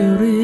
to.